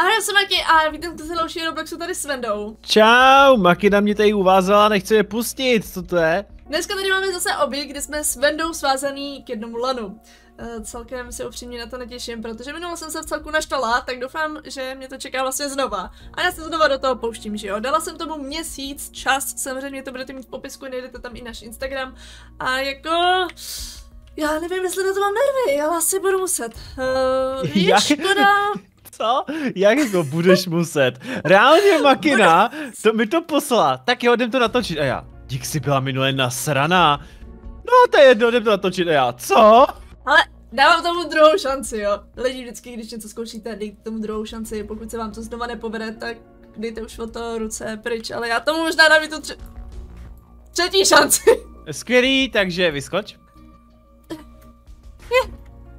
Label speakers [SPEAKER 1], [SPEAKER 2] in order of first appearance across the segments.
[SPEAKER 1] Ahoj, já jsem Maki a vítám se další Robloxu tady s Vendou.
[SPEAKER 2] Čau, Makina mě tady uvázala, nechce je pustit, co to je?
[SPEAKER 1] Dneska tady máme zase obě, kde jsme s Vendou svázaný k jednomu lanu. Uh, celkem se upřímně na to netěším, protože minule jsem se v celku naštala, tak doufám, že mě to čeká vlastně znova. A já se znova do toho pouštím, že jo. Dala jsem tomu měsíc čas, samozřejmě to budete mít v popisku, najdete tam i náš Instagram. A jako... Já nevím, jestli na to mám nervy, ale asi budu muset. Uh, je škoda,
[SPEAKER 2] co? Jak jako budeš muset? Reálně Makina to mi to poslala. Tak jo, jdem to natočit. A já, dík si byla minule nasraná. No to je jedno, jdem to natočit. A já, co?
[SPEAKER 1] Ale dávám tomu druhou šanci, jo. Lidi vždycky, když něco zkoušíte, dejte tomu druhou šanci. Pokud se vám to znova nepovede, tak dejte už od toho ruce pryč. Ale já tomu možná dám i tu tři... třetí šanci.
[SPEAKER 2] Skvělý, takže vyskoč.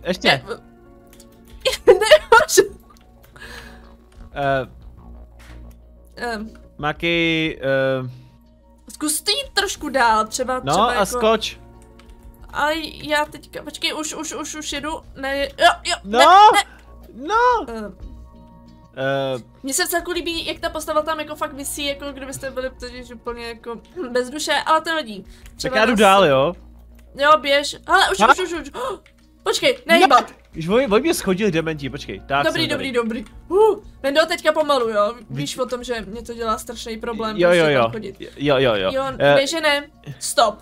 [SPEAKER 2] Ještě.
[SPEAKER 1] Ne, nemůžu.
[SPEAKER 2] Uh, um, Maki, uh,
[SPEAKER 1] Zkus to jít trošku dál, třeba,
[SPEAKER 2] no
[SPEAKER 1] třeba
[SPEAKER 2] a
[SPEAKER 1] jako...
[SPEAKER 2] skoč.
[SPEAKER 1] Ale já teďka, počkej, už, už, už, už jedu, ne, jo, jo,
[SPEAKER 2] no,
[SPEAKER 1] ne, ne.
[SPEAKER 2] no.
[SPEAKER 1] Uh,
[SPEAKER 2] uh,
[SPEAKER 1] Mně se celku líbí, jak ta postava tam jako fakt vysí, jako kdybyste byli totiž úplně jako bez duše, ale to nevadí.
[SPEAKER 2] tak já jdu dál, jo?
[SPEAKER 1] Jo, běž, ale už, už, už, už, oh, počkej, nehýbat.
[SPEAKER 2] Už oni, oni mě schodili dementi, počkej. Tak
[SPEAKER 1] dobrý, dobrý, dobrý. Uh, Vendo teďka pomalu, jo. Víš o tom, že mě to dělá strašný problém.
[SPEAKER 2] Jo, jo, jo.
[SPEAKER 1] Chodit.
[SPEAKER 2] Jo, jo, jo.
[SPEAKER 1] Jo,
[SPEAKER 2] uh,
[SPEAKER 1] ne. Stop.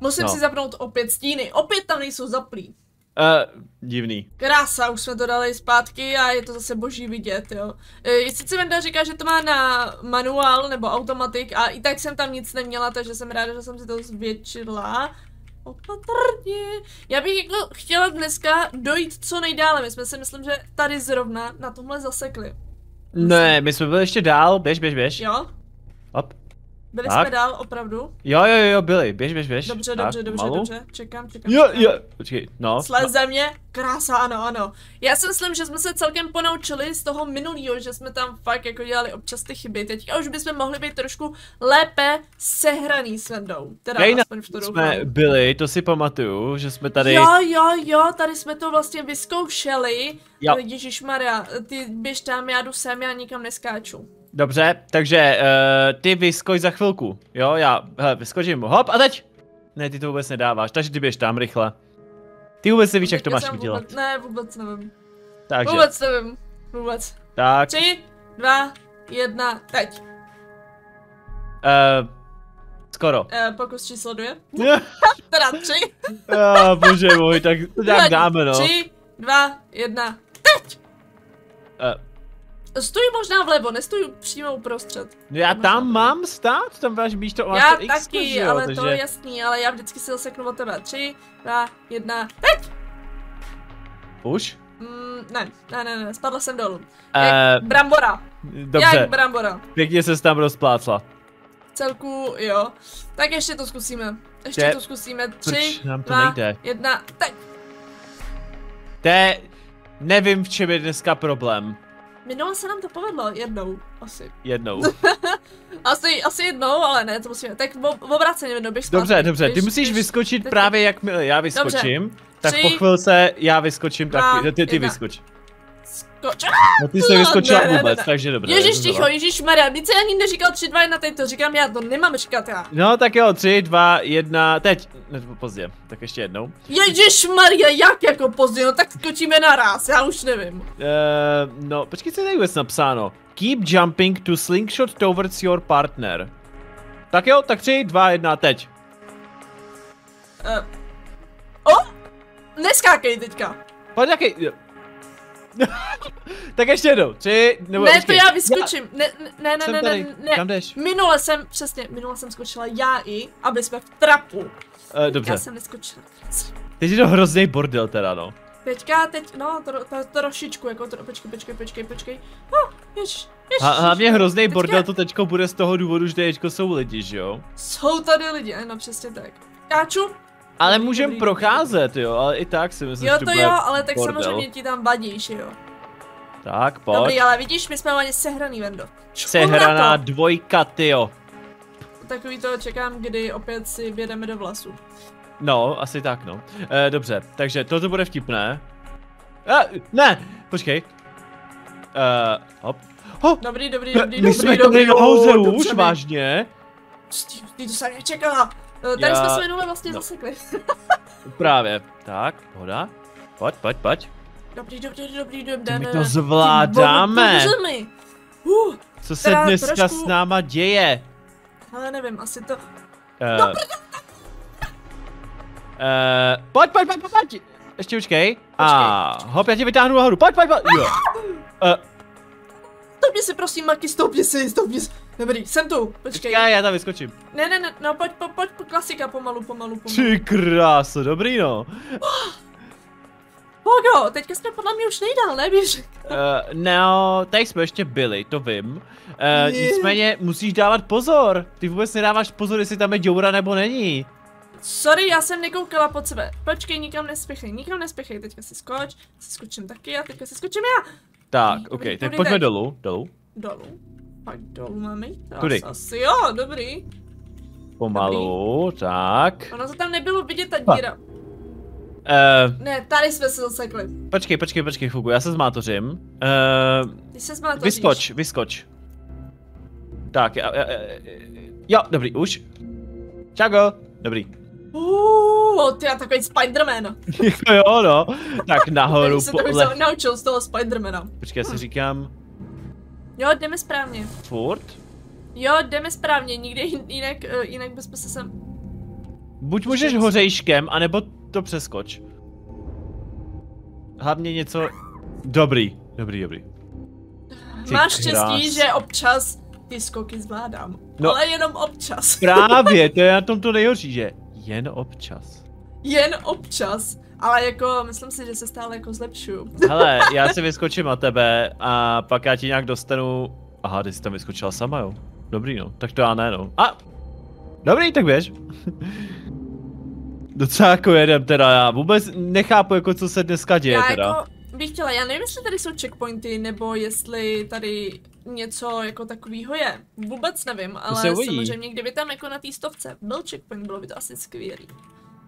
[SPEAKER 1] Musím
[SPEAKER 2] no.
[SPEAKER 1] si zapnout opět stíny. Opět tam nejsou zaplý.
[SPEAKER 2] Uh, divný.
[SPEAKER 1] Krása, už jsme to dali zpátky a je to zase boží vidět, jo. E, sice Venda říká, že to má na manuál nebo automatik a i tak jsem tam nic neměla, takže jsem ráda, že jsem si to zvětšila. Opatrně. Já bych jako chtěla dneska dojít co nejdále. My jsme si myslím, že tady zrovna na tomhle zasekli.
[SPEAKER 2] Ne, my jsme byli ještě dál, běž, běž, běž.
[SPEAKER 1] Jo? Byli
[SPEAKER 2] tak.
[SPEAKER 1] jsme dál, opravdu?
[SPEAKER 2] Jo, jo, jo, byli, běž, běž, běž.
[SPEAKER 1] Dobře,
[SPEAKER 2] tak,
[SPEAKER 1] dobře, dobře,
[SPEAKER 2] malu.
[SPEAKER 1] dobře. Čekám, čekám.
[SPEAKER 2] Jo, jo, počkej, no.
[SPEAKER 1] Slez země, krása, ano, ano. Já si myslím, že jsme se celkem ponaučili z toho minulého, že jsme tam fakt jako dělali občas ty chyby. Teďka už bychom mohli být trošku lépe sehraný s Vendou. Teda
[SPEAKER 2] Hej,
[SPEAKER 1] aspoň v to
[SPEAKER 2] jsme
[SPEAKER 1] doufám.
[SPEAKER 2] byli, to si pamatuju, že jsme tady...
[SPEAKER 1] Jo, jo, jo, tady jsme to vlastně vyzkoušeli.
[SPEAKER 2] Jo.
[SPEAKER 1] Ježíš Maria, ty běž tam, já jdu sem, já nikam neskáču.
[SPEAKER 2] Dobře, takže uh, ty vyskoč za chvilku, jo, já, hele, vyskočím, hop, a teď! Ne, ty to vůbec nedáváš, takže ty běž tam rychle. Ty vůbec nevíš, jak to
[SPEAKER 1] Já
[SPEAKER 2] máš udělat.
[SPEAKER 1] Vůbec, ne, vůbec nevím.
[SPEAKER 2] Takže,
[SPEAKER 1] Vůbec nevím. Vůbec.
[SPEAKER 2] tak,
[SPEAKER 1] Tři, dva, jedna, teď.
[SPEAKER 2] uh, skoro.
[SPEAKER 1] Eh, pokus číslo dvě.
[SPEAKER 2] uh,
[SPEAKER 1] Teda tři.
[SPEAKER 2] bože můj, tak to dáme, no.
[SPEAKER 1] Tři, dva, jedna, teď!
[SPEAKER 2] Uh,
[SPEAKER 1] Stůj možná vlevo, nestůj přímo uprostřed.
[SPEAKER 2] já
[SPEAKER 1] Možná
[SPEAKER 2] tam
[SPEAKER 1] vlevo.
[SPEAKER 2] mám stát, tam máš, víš to,
[SPEAKER 1] Já
[SPEAKER 2] to X,
[SPEAKER 1] taky,
[SPEAKER 2] že jo,
[SPEAKER 1] ale
[SPEAKER 2] takže...
[SPEAKER 1] to je jasný, ale já vždycky si zaseknu od tebe. Tři, dva, jedna, teď!
[SPEAKER 2] Už?
[SPEAKER 1] Mm, ne, ne, ne, ne, spadla jsem dolů.
[SPEAKER 2] Eh,
[SPEAKER 1] Jak brambora.
[SPEAKER 2] Dobře,
[SPEAKER 1] Jak brambora.
[SPEAKER 2] pěkně se tam rozplácla.
[SPEAKER 1] Celku, jo. Tak ještě to zkusíme. Ještě
[SPEAKER 2] Je-
[SPEAKER 1] to zkusíme. Tři,
[SPEAKER 2] Proč nám to
[SPEAKER 1] dva,
[SPEAKER 2] nejde?
[SPEAKER 1] jedna, teď!
[SPEAKER 2] To je... Nevím, v čem je dneska problém.
[SPEAKER 1] Minule se nám to povedlo, jednou, asi.
[SPEAKER 2] Jednou.
[SPEAKER 1] Asi, asi jednou, ale ne, to musíme. Tak v, obráceně jednou, běž zpátky.
[SPEAKER 2] Dobře, dobře, ty
[SPEAKER 1] Běž,
[SPEAKER 2] musíš
[SPEAKER 1] běž.
[SPEAKER 2] vyskočit právě jakmile já vyskočím. Tak
[SPEAKER 1] Tři,
[SPEAKER 2] po chvilce já vyskočím
[SPEAKER 1] dva,
[SPEAKER 2] taky. Ty, ty
[SPEAKER 1] jedna.
[SPEAKER 2] vyskoč.
[SPEAKER 1] Skoč.
[SPEAKER 2] No ty jsi nevyskočila
[SPEAKER 1] Ne, ne, ne,
[SPEAKER 2] vůbec,
[SPEAKER 1] ne.
[SPEAKER 2] takže.
[SPEAKER 1] Ježíš
[SPEAKER 2] znova.
[SPEAKER 1] ticho, Ježíš Maria, nic ani neříkal 3, 2, 1, teď to říkám já, to nemám říkat já.
[SPEAKER 2] No tak jo, tři, dva, jedna, teď. Ne, pozdě, tak ještě jednou.
[SPEAKER 1] Ježíš Maria, jak jako pozdě, no tak skočíme naraz, já už nevím.
[SPEAKER 2] Uh, no, počkej, co je tady vůbec napsáno? Keep jumping to slingshot towards your partner. Tak jo, tak tři, dva, jedna, teď.
[SPEAKER 1] Uh. O! Neskákej teďka.
[SPEAKER 2] Pojď jaký... tak ještě jednou, tři, nebo
[SPEAKER 1] ne, to já vyskočím. Ne, ne, ne,
[SPEAKER 2] Jsem
[SPEAKER 1] ne, ne, ne.
[SPEAKER 2] Kam jdeš?
[SPEAKER 1] Minule jsem, přesně, minule jsem skočila já i, aby jsme v trapu.
[SPEAKER 2] Uh, dobře,
[SPEAKER 1] Já jsem neskočila.
[SPEAKER 2] teď je to hrozný bordel teda, no.
[SPEAKER 1] Teďka, teď, no, to, to, to trošičku, jako to, počkej, počkej, počkej, počkej. Oh, jež, jež,
[SPEAKER 2] A hlavně hrozný
[SPEAKER 1] teďka-
[SPEAKER 2] bordel to teďko bude z toho důvodu, že teďko jsou lidi, že jo?
[SPEAKER 1] Jsou tady lidi, ano, přesně tak. Káču?
[SPEAKER 2] Ale
[SPEAKER 1] Dobrý,
[SPEAKER 2] můžem
[SPEAKER 1] dobrý,
[SPEAKER 2] procházet, jo, ale i tak si myslím,
[SPEAKER 1] Jo,
[SPEAKER 2] že
[SPEAKER 1] to
[SPEAKER 2] bude
[SPEAKER 1] jo, ale tak
[SPEAKER 2] bordel.
[SPEAKER 1] samozřejmě ti tam vadí, že jo.
[SPEAKER 2] Tak, pojď.
[SPEAKER 1] Dobrý, ale vidíš, my jsme ani sehraný, Vendo. Čum
[SPEAKER 2] Sehraná
[SPEAKER 1] to.
[SPEAKER 2] dvojka, tyjo.
[SPEAKER 1] Takový to čekám, kdy opět si bědeme do vlasu.
[SPEAKER 2] No, asi tak, no. E, dobře, takže toto bude vtipné. E, ne, počkej. Uh, hop. Ho,
[SPEAKER 1] Dobrý, dobrý, dobrý,
[SPEAKER 2] my
[SPEAKER 1] dobrý,
[SPEAKER 2] jsme
[SPEAKER 1] dobrý,
[SPEAKER 2] tady nahoře
[SPEAKER 1] jo,
[SPEAKER 2] už,
[SPEAKER 1] dobře mi.
[SPEAKER 2] vážně?
[SPEAKER 1] Ty, ty to jsem nečekala. Eh, Tady
[SPEAKER 2] Já-
[SPEAKER 1] jsme se minule vlastně
[SPEAKER 2] no.
[SPEAKER 1] zasekli.
[SPEAKER 2] Právě. Tak, pohoda. Pojď, pojď, pojď.
[SPEAKER 1] Dobrý, dobrý, dobrý, dobrý,
[SPEAKER 2] my to zvládáme.
[SPEAKER 1] Ty. Uh,
[SPEAKER 2] Co se dneska
[SPEAKER 1] trošku-
[SPEAKER 2] s náma děje?
[SPEAKER 1] ale nevím, asi to...
[SPEAKER 2] Uh, uh, pojď, pojď, pojď, pojď. Ještě počkej. A hop, já tě vytáhnu nahoru. Pojď, pojď, pojď. Jo. Uh,
[SPEAKER 1] Stoupni si prosím, Maki, stoupni si, stoupni si. Dobrý, jsem tu, počkej.
[SPEAKER 2] počkej, já tam vyskočím.
[SPEAKER 1] Ne, ne, ne, no pojď, pojď, pojď, klasika, pomalu, pomalu, pomalu.
[SPEAKER 2] Ty kráso, dobrý no.
[SPEAKER 1] Pogo, teďka jsme podle mě už nejdál, ne, víš?
[SPEAKER 2] Uh, no, tady jsme ještě byli, to vím. Uh, nicméně musíš dávat pozor. Ty vůbec nedáváš pozor, jestli tam je děura nebo není.
[SPEAKER 1] Sorry, já jsem nekoukala pod sebe. Počkej, nikam nespěchej, nikam nespěchej, teďka si skoč, si skočím taky a teďka si skočím já.
[SPEAKER 2] Tak,
[SPEAKER 1] Dobrý,
[SPEAKER 2] ok,
[SPEAKER 1] dobrý,
[SPEAKER 2] tak
[SPEAKER 1] dobrý,
[SPEAKER 2] pojďme
[SPEAKER 1] tak.
[SPEAKER 2] dolů, dolů.
[SPEAKER 1] Dolů. Pak dolů máme jít?
[SPEAKER 2] Kudy?
[SPEAKER 1] Asi jo, dobrý.
[SPEAKER 2] Pomalu, tak.
[SPEAKER 1] Ono to tam nebylo vidět ta díra.
[SPEAKER 2] Uh,
[SPEAKER 1] Ne, tady jsme se zasekli.
[SPEAKER 2] počkej, počkej, počkej, chvilku, já se zmátořím. Uh,
[SPEAKER 1] Ty se zmátoříš.
[SPEAKER 2] vyskoč, vyskoč. Tak, já, já, já, jo, dobrý, už. Čago, dobrý.
[SPEAKER 1] Uuu, ty já takový Spiderman.
[SPEAKER 2] Jako jo, no. Tak nahoru,
[SPEAKER 1] Tady se to už naučil z toho Spidermana.
[SPEAKER 2] Počkej, já si říkám,
[SPEAKER 1] Jo, jdeme správně.
[SPEAKER 2] furt?
[SPEAKER 1] Jo, jdeme správně, nikde jin- jinak, eh, jinak bychom se sem...
[SPEAKER 2] Buď můžeš hořejškem, anebo to přeskoč. Hlavně něco... Dobrý, dobrý, dobrý. Ty
[SPEAKER 1] Máš štěstí, že občas ty skoky zvládám.
[SPEAKER 2] No.
[SPEAKER 1] Ale jenom občas.
[SPEAKER 2] Právě, to je na tom to nejhorší, že jen občas.
[SPEAKER 1] Jen občas. Ale jako, myslím si, že se stále jako zlepšuju.
[SPEAKER 2] Hele, já si vyskočím na tebe a pak já ti nějak dostanu... Aha, ty jsi tam vyskočila sama, jo. Dobrý, no. Tak to já ne, no. A! Dobrý, tak běž. Docela jako jedem teda, já vůbec nechápu, jako co se dneska děje
[SPEAKER 1] já
[SPEAKER 2] teda.
[SPEAKER 1] jako bych chtěla, já nevím, jestli tady jsou checkpointy, nebo jestli tady něco jako takového je. Vůbec nevím, ale samozřejmě, kdyby tam jako na té stovce byl checkpoint, bylo by to asi skvělý.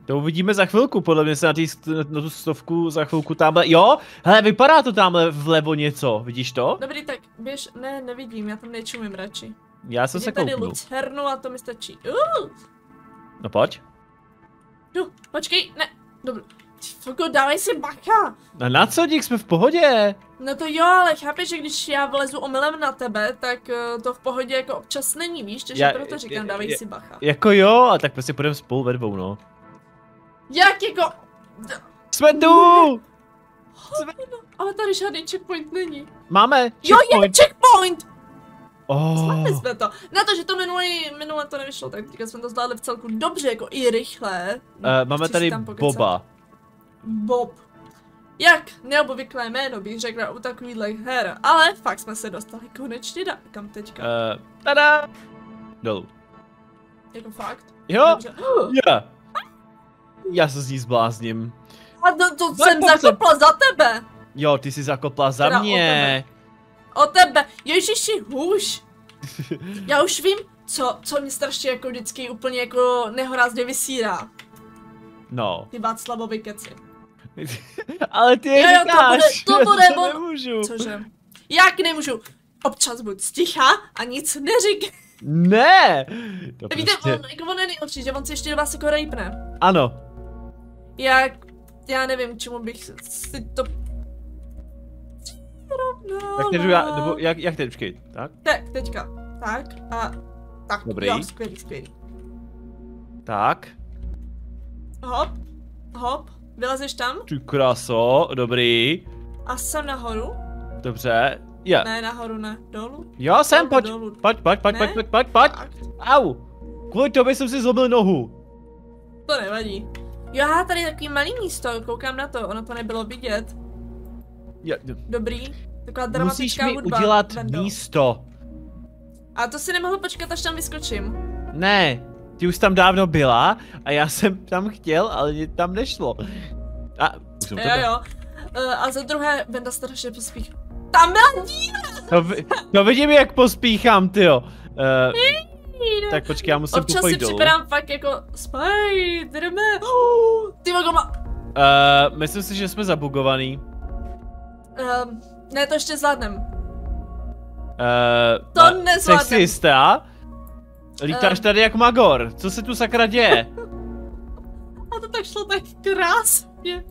[SPEAKER 2] To uvidíme za chvilku, podle mě se na, tý, na tu stovku za chvilku tamhle, jo, hele, vypadá to tamhle vlevo něco, vidíš to?
[SPEAKER 1] Dobrý, tak běž, ne, nevidím, já tam nečumím radši.
[SPEAKER 2] Já jsem se
[SPEAKER 1] Vidím tady lucernu a to mi stačí. Uh,
[SPEAKER 2] No pojď.
[SPEAKER 1] jdu, počkej, ne, dobrý. Foko, dávej si bacha.
[SPEAKER 2] A na co, dík, jsme v pohodě.
[SPEAKER 1] No to jo, ale chápeš, že když já vlezu omylem na tebe, tak uh, to v pohodě jako občas není, víš,
[SPEAKER 2] Já-
[SPEAKER 1] proto říkám, dávej si bacha.
[SPEAKER 2] Jako jo, a tak prostě půjdeme spolu ve dvou, no.
[SPEAKER 1] Jak jako,
[SPEAKER 2] Jsme tu!
[SPEAKER 1] ale tady žádný checkpoint není.
[SPEAKER 2] Máme
[SPEAKER 1] Jo, je
[SPEAKER 2] checkpoint.
[SPEAKER 1] checkpoint!
[SPEAKER 2] Oh,
[SPEAKER 1] Zvládli jsme to. Na to, že to minule, minule to nevyšlo, tak teďka jsme to zvládli v celku dobře, jako i rychle.
[SPEAKER 2] uh, máme tady. Boba.
[SPEAKER 1] Bob. Jak neobvyklé jméno bych řekla u takovýchhle her, ale fakt jsme se dostali konečně da- kam teďka.
[SPEAKER 2] Uh, tada! Dolů.
[SPEAKER 1] Jako fakt.
[SPEAKER 2] Jo,
[SPEAKER 1] Dobře.
[SPEAKER 2] já. Já se z ní zblázním.
[SPEAKER 1] A to, to
[SPEAKER 2] No,
[SPEAKER 1] jsem
[SPEAKER 2] pojď sem.
[SPEAKER 1] zakopla za tebe.
[SPEAKER 2] Jo, ty jsi zakopla za
[SPEAKER 1] Teda o
[SPEAKER 2] mě.
[SPEAKER 1] O tebe. Ježiši, hůž. Já už vím, co, co mě strašně jako vždycky úplně jako nehorázně vysírá.
[SPEAKER 2] No.
[SPEAKER 1] Ty Václavovi keci.
[SPEAKER 2] Ale ty je
[SPEAKER 1] Jo, jo, to bude- to bude
[SPEAKER 2] já
[SPEAKER 1] on-
[SPEAKER 2] nemůžu.
[SPEAKER 1] Cože? Jak nemůžu? Občas buď sticha a nic neřík.
[SPEAKER 2] Ne! To
[SPEAKER 1] Víte,
[SPEAKER 2] prostě...
[SPEAKER 1] on, jako on je nejhorší, že on se ještě do vás jako rejpne.
[SPEAKER 2] Ano.
[SPEAKER 1] Jak, já nevím, čemu bych si to...
[SPEAKER 2] Tak teď já, nebo jak, jak teď, počkej, tak,
[SPEAKER 1] Tak, teďka. Tak a... Tak,
[SPEAKER 2] Dobrý.
[SPEAKER 1] jo, skvělý, skvělý.
[SPEAKER 2] tak.
[SPEAKER 1] Hop, hop, vylezeš tam
[SPEAKER 2] Ty kraso, dobrý.
[SPEAKER 1] a jsem nahoru.
[SPEAKER 2] Dobře. Je.
[SPEAKER 1] Ne, nahoru ne, dolů.
[SPEAKER 2] Jo, jsem, pojď.
[SPEAKER 1] dolů.
[SPEAKER 2] Pojď, pojď, pojď, pojď, pojď, pojď, pojď. Au. Kvůli tobě jsem si zlobil nohu.
[SPEAKER 1] to nevadí. Jo, tady je takový malý místo, koukám na to, ono to nebylo vidět.
[SPEAKER 2] Je,
[SPEAKER 1] Dobrý, taková
[SPEAKER 2] musíš
[SPEAKER 1] dramatická
[SPEAKER 2] mi
[SPEAKER 1] hudba.
[SPEAKER 2] udělat
[SPEAKER 1] Vendo.
[SPEAKER 2] místo.
[SPEAKER 1] A to si nemohl počkat, až tam vyskočím.
[SPEAKER 2] Ne, ty už tam dávno byla a já jsem tam chtěl, ale mě tam nešlo. A, už
[SPEAKER 1] Jo,
[SPEAKER 2] to
[SPEAKER 1] jo. Uh, a za druhé, Benda strašně pospích. Tam byla díra!
[SPEAKER 2] To, vi- to vidím, jak pospíchám, tyjo. Uh, tak počkej, já musím
[SPEAKER 1] Občas si
[SPEAKER 2] dolů.
[SPEAKER 1] připadám fakt jako Spiderman. Oh, ty vogo ma...
[SPEAKER 2] Uh, myslím si, že jsme zabugovaný.
[SPEAKER 1] Um, ne, to ještě zvládnem.
[SPEAKER 2] Uh,
[SPEAKER 1] To nezvládnem.
[SPEAKER 2] Jsi si jistá? Lítáš
[SPEAKER 1] Eh.
[SPEAKER 2] tady jak Magor. Co se tu sakra děje?
[SPEAKER 1] A to tak šlo tak krásně.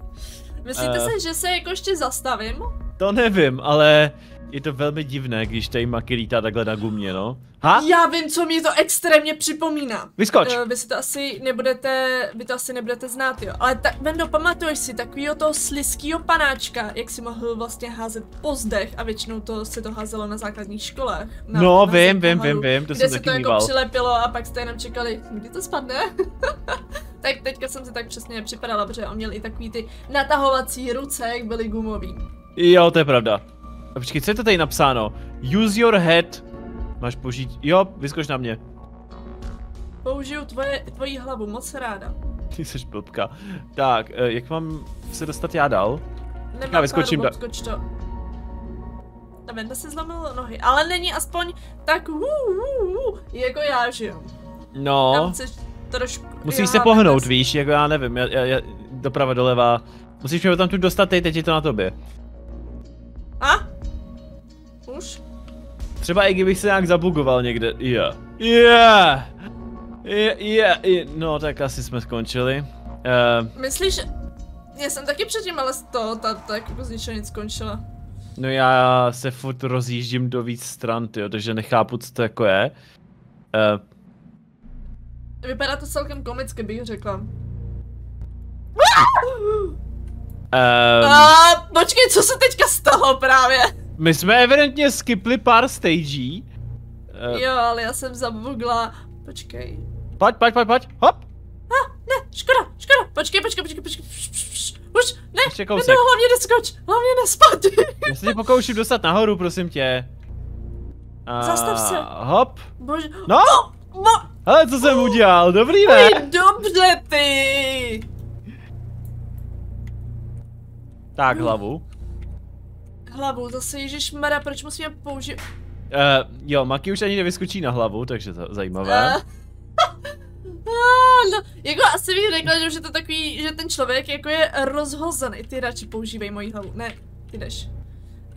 [SPEAKER 1] Myslíte
[SPEAKER 2] Eh.
[SPEAKER 1] si, že se jako ještě zastavím?
[SPEAKER 2] To nevím, ale je to velmi divné, když tady Maki lítá takhle na gumě, no. Ha?
[SPEAKER 1] Já vím, co mi to extrémně připomíná.
[SPEAKER 2] Vyskoč.
[SPEAKER 1] Uh, vy si to asi nebudete, vy to asi nebudete znát, jo. Ale tak, Vendo, pamatuješ si takovýho toho slizkýho panáčka, jak si mohl vlastně házet po zdech a většinou to se to házelo na základních školách. Na,
[SPEAKER 2] No,
[SPEAKER 1] na
[SPEAKER 2] vím, vím, vím, vím, to
[SPEAKER 1] kde
[SPEAKER 2] jsem
[SPEAKER 1] se to jako
[SPEAKER 2] mýval.
[SPEAKER 1] přilepilo a pak jste jenom čekali, kdy to spadne. tak teďka jsem si tak přesně připadala, protože on měl i takový ty natahovací ruce, jak byly gumový.
[SPEAKER 2] Jo, to je pravda. A počkej, co je to tady napsáno? Use your head. Máš použít, jo, vyskoč na mě.
[SPEAKER 1] Použiju tvoje, tvoji hlavu, moc ráda.
[SPEAKER 2] Ty jsi blbka. Tak, eh, jak mám se dostat já dál?
[SPEAKER 1] Nemám
[SPEAKER 2] Já vyskočím
[SPEAKER 1] odskoč to. A Venda si zlomil nohy, ale není aspoň tak uh, uh, uh, jako já, že jo. Tam
[SPEAKER 2] No,
[SPEAKER 1] chceš trošku...
[SPEAKER 2] musíš
[SPEAKER 1] já
[SPEAKER 2] se pohnout, víš, jako já nevím, já, já, já, doprava, doleva. Musíš mě tam tu dostat, teď, teď je to na tobě. Třeba i kdybych se nějak zabugoval někde. Yeah. Yeah. Yeah, yeah, yeah. No, tak asi jsme skončili. Uh,
[SPEAKER 1] Myslíš, já jsem taky předtím, ale z toho ta, tak jako z ničeho nic skončila.
[SPEAKER 2] no já se furt rozjíždím do víc stran, tyjo, takže nechápu, co to jako je. Uh,
[SPEAKER 1] Vypadá to celkem komicky, bych řekla.
[SPEAKER 2] um,
[SPEAKER 1] A počkej, co se teďka stalo právě?
[SPEAKER 2] My jsme evidentně skipli pár stagí. Uh,
[SPEAKER 1] Jo, ale já jsem zabugla. Počkej.
[SPEAKER 2] pojď, pojď, pojď, pojď, hop.
[SPEAKER 1] Ne, škoda, škoda. Počkej, počkej, počkej, počkej. Pš, pš, pš. Už, ne,
[SPEAKER 2] Ještě
[SPEAKER 1] Vendo,
[SPEAKER 2] kousek.
[SPEAKER 1] hlavně neskoč, hlavně nespadni.
[SPEAKER 2] Já se tě pokouším dostat nahoru, prosím tě. A,
[SPEAKER 1] Zastav se.
[SPEAKER 2] Hop.
[SPEAKER 1] Bože.
[SPEAKER 2] No,
[SPEAKER 1] No,
[SPEAKER 2] ale co jsem udělal, dobrý ne?
[SPEAKER 1] dobře, ty.
[SPEAKER 2] Tak, hlavu.
[SPEAKER 1] Hlavu, zase Ježíš Mara, proč musíme použít...
[SPEAKER 2] Uh, jo, Maki už ani nevyskočí na hlavu, takže to zajímavé.
[SPEAKER 1] Uh, no, jako asi bych řekla, že už je to takový, že ten člověk jako je rozhozený. Ty radši používej moji hlavu. Ne, ty jdeš.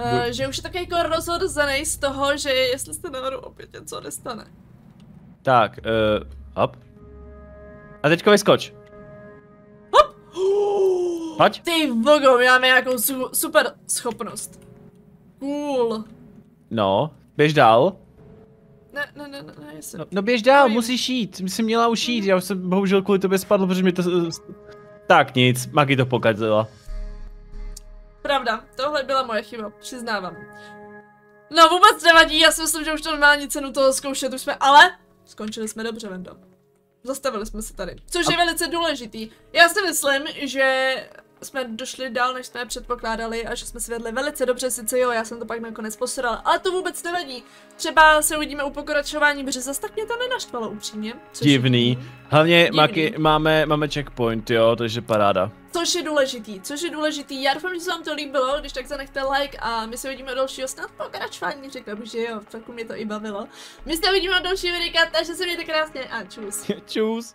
[SPEAKER 1] Uh, že už je takový jako rozhozený z toho, že jestli jste nahoru opět něco nestane.
[SPEAKER 2] Tak, uh, hop. A teďko vyskoč.
[SPEAKER 1] Hop!
[SPEAKER 2] Pojď.
[SPEAKER 1] Ty vogo, my máme nějakou su- super schopnost. Cool.
[SPEAKER 2] No, běž dál.
[SPEAKER 1] Ne, ne, ne, ne, ne, jsem...
[SPEAKER 2] No, no běž dál,
[SPEAKER 1] Nevím.
[SPEAKER 2] musíš jít. Jsi měla už jít, já už jsem bohužel kvůli tobě spadl, protože mi to... Tak nic, Maki to pokazila.
[SPEAKER 1] Pravda, tohle byla moje chyba, přiznávám. No vůbec nevadí, já si myslím, že už to nemá nic cenu toho zkoušet, už jsme, ale skončili jsme dobře, Vendo. Zastavili jsme se tady, což je velice důležitý. Já si myslím, že jsme došli dál, než jsme předpokládali a že jsme si vedli velice dobře, sice jo, já jsem to pak nakonec posrala, ale to vůbec nevadí. Třeba se uvidíme u pokračování, protože zase tak mě to nenaštvalo upřímně. což
[SPEAKER 2] Divný. Hlavně
[SPEAKER 1] Divný.
[SPEAKER 2] Maki, máme, máme checkpoint, jo, takže paráda.
[SPEAKER 1] Což je důležitý, což je důležitý. Já doufám, že se vám to líbilo, když tak zanechte like a my se uvidíme u dalšího snad pokračování, řekla bych, že jo, celku mě to i bavilo. My se uvidíme u dalšího videa, takže se mějte krásně a čus.
[SPEAKER 2] Čus.